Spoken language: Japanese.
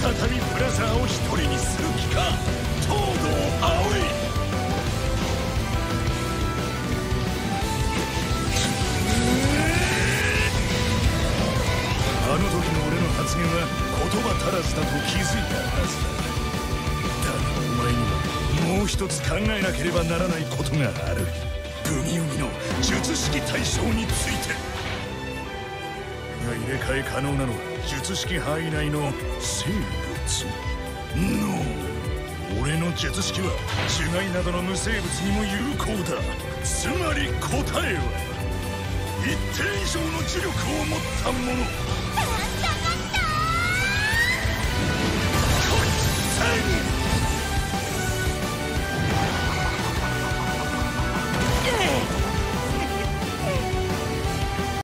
再びブラザーを一人にす言は言葉足らずだと気づいたはずだだがお前にはもう一つ考えなければならないことがある。ブギウギの術式対象について。が入れ替え可能なのは術式範囲内の生物ノー俺の術式は樹害などの無生物にも有効だ。つまり答えは一定以上の呪力を持ったもの